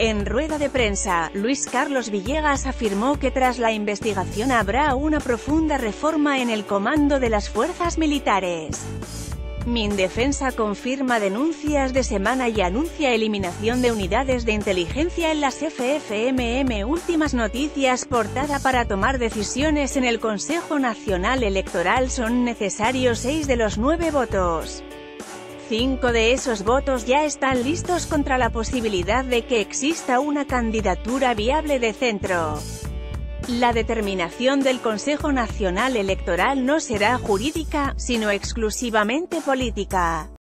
En rueda de prensa, Luis Carlos Villegas afirmó que tras la investigación habrá una profunda reforma en el comando de las fuerzas militares. Mindefensa confirma denuncias de semana y anuncia eliminación de unidades de inteligencia en las FFMM. Últimas noticias portada para tomar decisiones en el Consejo Nacional Electoral son necesarios seis de los nueve votos. Cinco de esos votos ya están listos contra la posibilidad de que exista una candidatura viable de centro. La determinación del Consejo Nacional Electoral no será jurídica, sino exclusivamente política.